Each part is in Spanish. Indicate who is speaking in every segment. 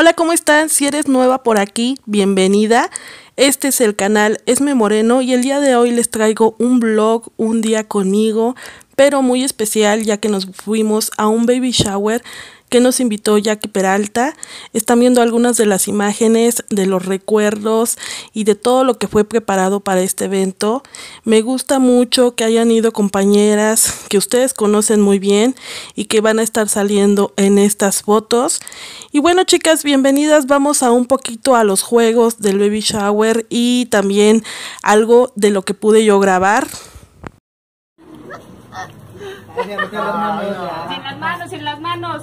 Speaker 1: Hola, ¿cómo están? Si eres nueva por aquí, bienvenida. Este es el canal Esme Moreno y el día de hoy les traigo un vlog, un día conmigo, pero muy especial ya que nos fuimos a un baby shower que nos invitó Jackie Peralta. Están viendo algunas de las imágenes, de los recuerdos y de todo lo que fue preparado para este evento. Me gusta mucho que hayan ido compañeras que ustedes conocen muy bien y que van a estar saliendo en estas fotos. Y bueno chicas, bienvenidas. Vamos a un poquito a los juegos del baby shower y también algo de lo que pude yo grabar.
Speaker 2: Sin las manos, sin las manos.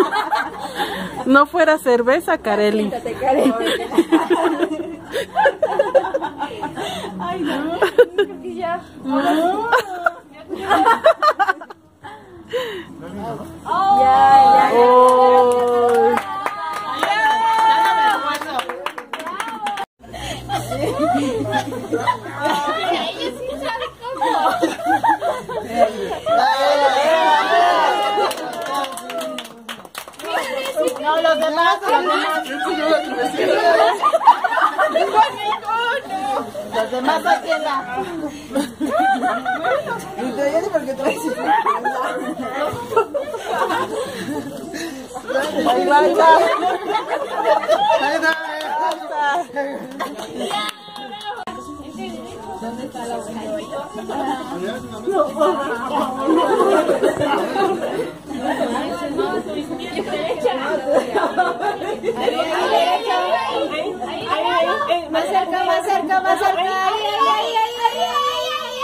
Speaker 1: fuera cerveza,
Speaker 3: Karen.
Speaker 2: Ay, no. Creo que ya.
Speaker 3: Ya, ya.
Speaker 1: Oh.
Speaker 2: Ella sí sabe cómo.
Speaker 3: No, los demás, los demás. Los demás atienda. Y te oyes porque traes. Ahí va, ahí Más cerca, más cerca, más cerca. Ahí, ahí, ahí, ahí, ahí,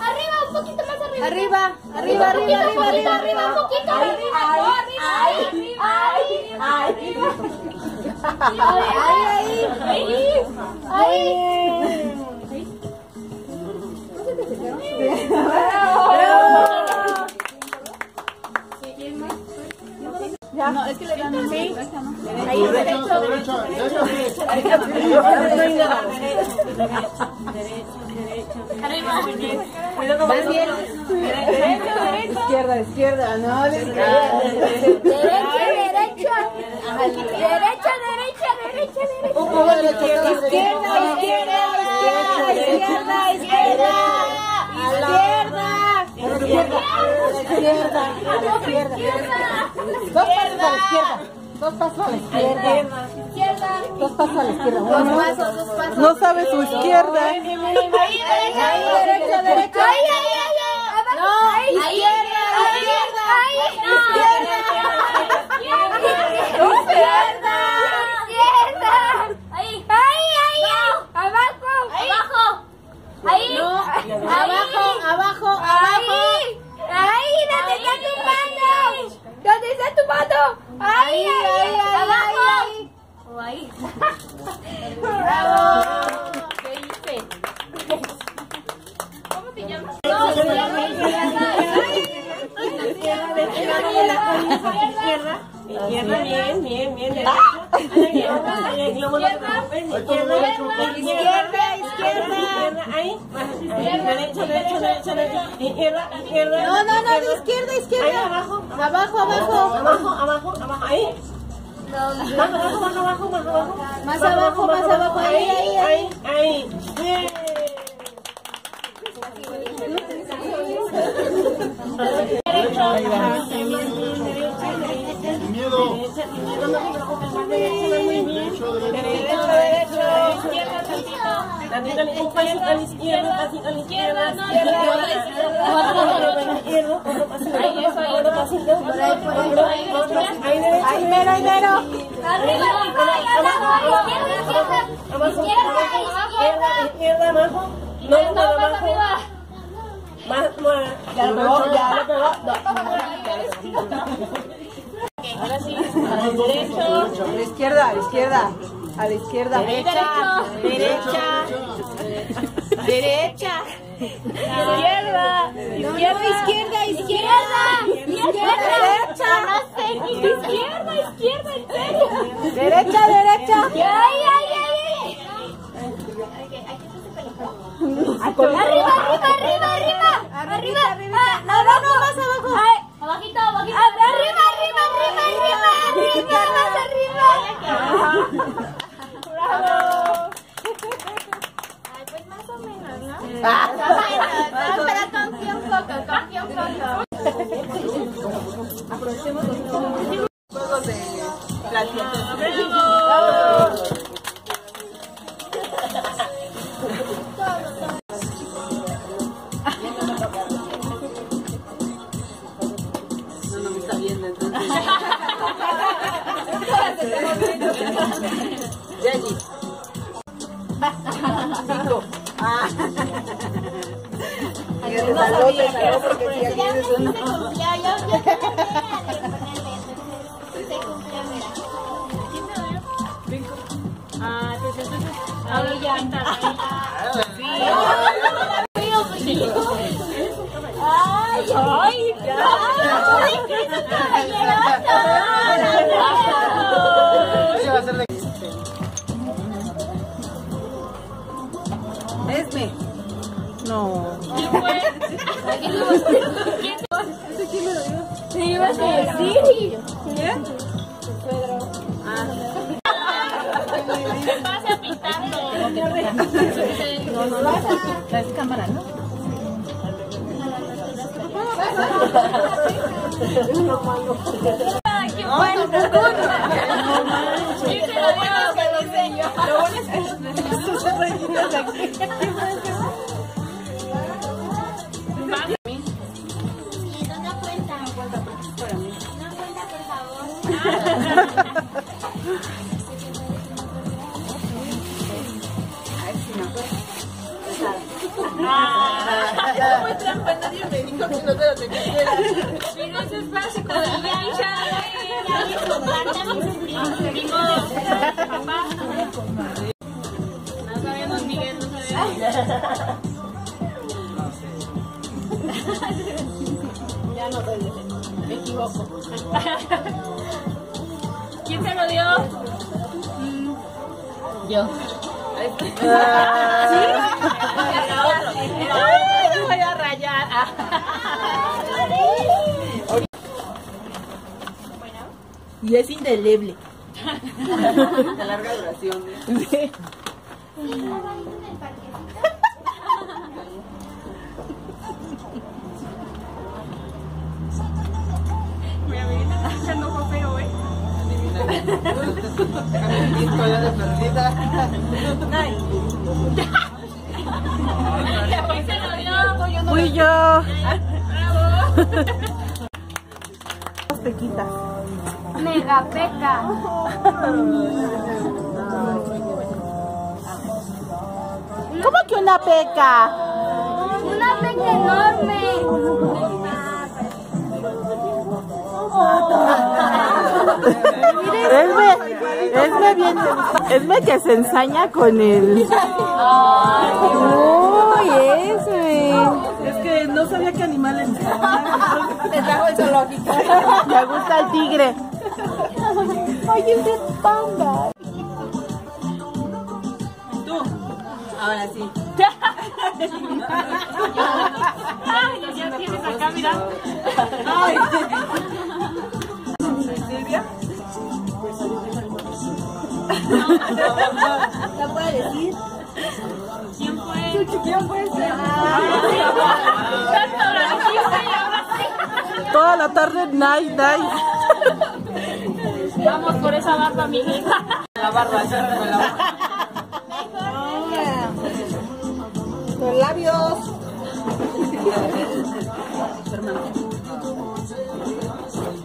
Speaker 2: Arriba, un poquito más arriba.
Speaker 3: Arriba, arriba, arriba, arriba, arriba, arriba.
Speaker 2: Un poquito arriba. arriba.
Speaker 3: Ahí, ahí, ahí. No, es que le dan. Ahí, derecho, derecho.
Speaker 2: Arriba.
Speaker 3: Más bien. Izquierda, izquierda, no, derecha, derecha. Derecha, derecha, derecha, derecha. Poco izquierda, izquierda, izquierda, izquierda, izquierda, izquierda. Izquierda, izquierda, izquierda. Dos pasos a la izquierda. Dos pasos a la izquierda. Dos pasos a la izquierda.
Speaker 2: Dos pasos, dos pasos.
Speaker 1: No sabe su izquierda.
Speaker 2: Ahí, derecha.
Speaker 3: Ahí, derecha, derecha.
Speaker 2: Ahí, ahí, ahí, ahí.
Speaker 3: No,
Speaker 2: Ahí,
Speaker 3: izquierda,
Speaker 2: ahí,
Speaker 3: izquierda.
Speaker 2: ahí. No,
Speaker 3: Izquierda.
Speaker 2: Izquierda. Ahí. Ahí, ahí. Abajo. Abajo. Ahí.
Speaker 3: Abajo, abajo,
Speaker 2: Ahí.
Speaker 3: abajo.
Speaker 2: Ahí, ¿dónde está tu mano? ¿Dónde está tu mano? Ahí,
Speaker 3: Ahí, ahí, ahí,
Speaker 2: Abajo.
Speaker 3: ahí,
Speaker 2: O ahí. Bravo. ¿Qué hice? ¿Cómo te llamas? No, se llama
Speaker 4: Izquierda, bien, bien, bien, izquierda, preocupes, izquierda,
Speaker 3: Izquierda, izquierda.
Speaker 4: Ahí, derecho, derecho, derecho, derecho, izquierda, izquierda.
Speaker 3: No, no, no, de izquierda,
Speaker 4: Ahí
Speaker 3: izquierda.
Speaker 4: abajo,
Speaker 3: Abajo, abajo.
Speaker 4: abajo, abajo, abajo, ahí. Más abajo, más abajo, más abajo.
Speaker 3: Más abajo, más abajo, ahí, ahí, ahí.
Speaker 4: ahí. Bien. Derecho, derecho. Tantito a la izquierda, a la izquierda, pasito a la izquierda, izquierda, otro pasito, otro pasito, ahí derecho,
Speaker 3: Ahí mero, ahí mero.
Speaker 2: Arriba, abajo, izquierda, izquierda. Izquierda,
Speaker 4: izquierda, izquierda, abajo, no, no, abajo, más, más,
Speaker 3: Ya lo pegó, ya lo pegó.
Speaker 2: Ahora sí, a la derecho.
Speaker 3: A la izquierda, a la izquierda. A la izquierda.
Speaker 5: Derecha. Derecha. Derecha. Izquierda.
Speaker 3: Izquierda, izquierda, izquierda. Izquierda, derecha.
Speaker 2: Izquierda, izquierda, en serio.
Speaker 3: Derecha, derecha.
Speaker 2: Ay, ay, ay, ay. Arriba, arriba, arriba, arriba. Arriba, arriba. No, no, no, más abajo. Abajito, abajito. Arriba, arriba, arriba, arriba, arriba, más arriba. Jadi. Pico.
Speaker 5: Ah. Ya.
Speaker 2: Ay, ay, ay, qué
Speaker 3: Esme.
Speaker 1: No.
Speaker 2: ¿Qué ibas a decir?
Speaker 5: Pasa pintando.
Speaker 3: Es cámara, ¿no?
Speaker 2: Ay, qué bueno.
Speaker 5: Sí, se lo. Muy trampa, nadie me dijo que no te lo que. No Miguel, no. Ya no me equivoco. ¿Quién se lo dio? Yo. Otro.
Speaker 3: Y es indeleble.
Speaker 5: De larga duración. Mi amiguita está echando ojo feo, ¿eh? ¿Quién se lo dio?
Speaker 1: Fui yo.
Speaker 2: Mega peca.
Speaker 1: ¿Cómo que una peca?
Speaker 2: Una peca enorme.
Speaker 1: Esme, Esme bien, Esme que se ensaña con él. Uy, Esme. Es que no sabía qué animal ensañar.
Speaker 3: Te trajo el zoológico.
Speaker 1: Me gusta el tigre.
Speaker 3: Oye, es de panda.
Speaker 5: Ahora sí.
Speaker 2: Ay, ya tienes acá, mira.
Speaker 3: ¿La puede decir?
Speaker 2: ¿Quién fue? Sí.
Speaker 1: Toda la tarde, night, night.
Speaker 2: Vamos por esa barba, amiguita.
Speaker 5: La barba, la barba.
Speaker 3: Los labios.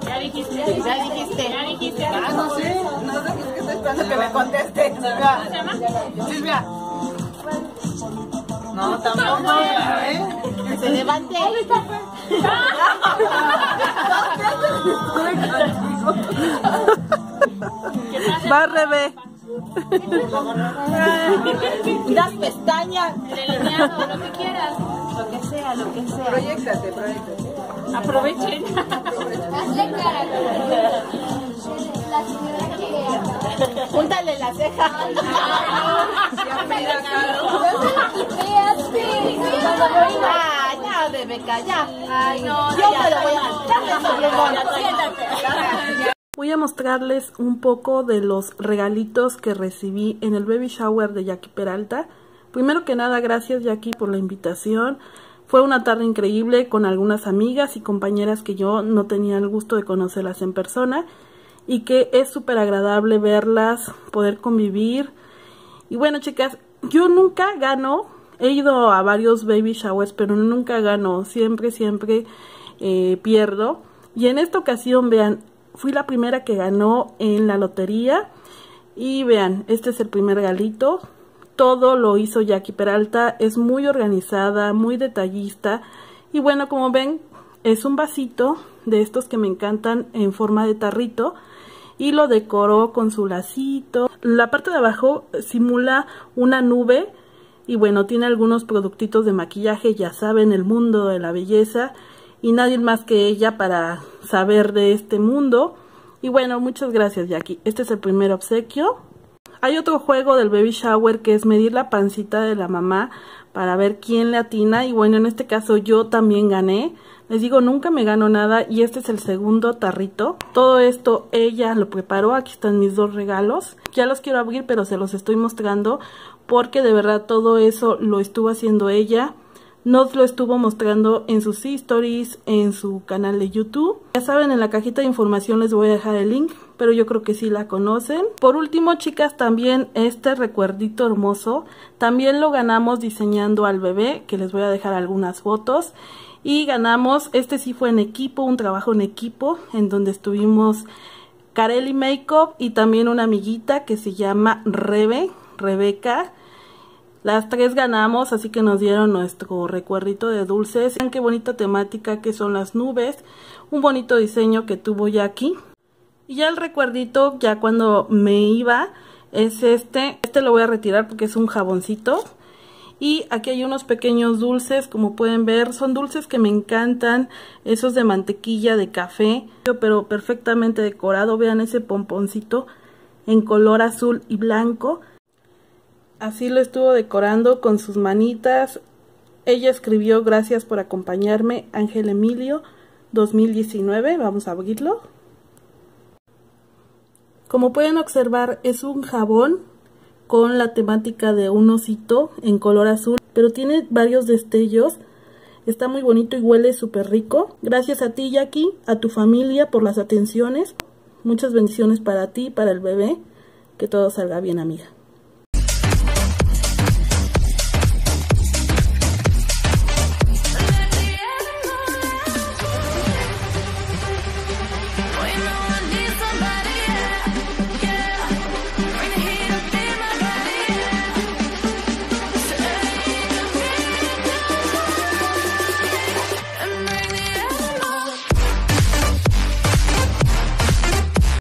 Speaker 2: Ya dijiste.
Speaker 3: Ya dijiste.
Speaker 2: Ya dijiste.
Speaker 3: Ah, no sé. No sé qué es que estoy esperando que me conteste. Silvia.
Speaker 2: ¿Cómo se llama?
Speaker 3: Silvia.
Speaker 5: No, tampoco, ¿eh?
Speaker 3: Que se levante.
Speaker 1: Va, Rebe.
Speaker 3: Das pestañas.
Speaker 2: Delineado, lo que quieras.
Speaker 3: Lo que sea, lo que sea.
Speaker 6: Proyectate, proyectate.
Speaker 5: Aprovechen.
Speaker 2: Hazle cara. La señora quiere.
Speaker 3: Júntale la ceja. Ya, Rebeca, ya.
Speaker 2: Ay, no,
Speaker 3: Yo me lo voy a... Ya me sobremona.
Speaker 2: Siéntate.
Speaker 1: Voy a mostrarles un poco de los regalitos que recibí en el baby shower de Jackie Peralta. Primero que nada, gracias Jackie por la invitación. Fue una tarde increíble con algunas amigas y compañeras que yo no tenía el gusto de conocerlas en persona y que es súper agradable verlas, poder convivir. Y bueno, chicas, yo nunca gano, he ido a varios baby showers, pero nunca gano, siempre, siempre eh, pierdo. Y en esta ocasión, vean, fui la primera que ganó en la lotería. Y vean, este es el primer galito. Todo lo hizo Jackie Peralta, es muy organizada, muy detallista. Y bueno, como ven, es un vasito de estos que me encantan en forma de tarrito y lo decoró con su lacito. La parte de abajo simula una nube y bueno, tiene algunos productitos de maquillaje, ya saben, el mundo de la belleza y nadie más que ella para saber de este mundo. Y bueno, muchas gracias Jackie. Este es el primer obsequio. Hay otro juego del baby shower que es medir la pancita de la mamá para ver quién le atina y bueno, en este caso yo también gané. Les digo, nunca me gano nada y este es el segundo tarrito. Todo esto ella lo preparó, aquí están mis dos regalos. Ya los quiero abrir pero se los estoy mostrando porque de verdad todo eso lo estuvo haciendo ella. Nos lo estuvo mostrando en sus stories, en su canal de YouTube. Ya saben, en la cajita de información les voy a dejar el link, pero yo creo que sí la conocen. Por último, chicas, también este recuerdito hermoso, también lo ganamos diseñando al bebé, que les voy a dejar algunas fotos. Y ganamos, este sí fue en equipo, un trabajo en equipo, en donde estuvimos Carelli Makeup y también una amiguita que se llama Rebe, Rebeca. Las tres ganamos, así que nos dieron nuestro recuerdito de dulces. Vean qué bonita temática que son las nubes. Un bonito diseño que tuvo Jackie. Y ya el recuerdito, ya cuando me iba, es este. Este lo voy a retirar porque es un jaboncito. Y aquí hay unos pequeños dulces, como pueden ver, son dulces que me encantan, esos de mantequilla, de café, pero perfectamente decorado. Vean ese pomponcito en color azul y blanco. Así lo estuvo decorando con sus manitas. Ella escribió gracias por acompañarme, Ángel Emilio 2019. Vamos a abrirlo. Como pueden observar es un jabón con la temática de un osito en color azul, pero tiene varios destellos. Está muy bonito y huele súper rico. Gracias a ti Jackie, a tu familia por las atenciones. Muchas bendiciones para ti, para el bebé. Que todo salga bien amiga.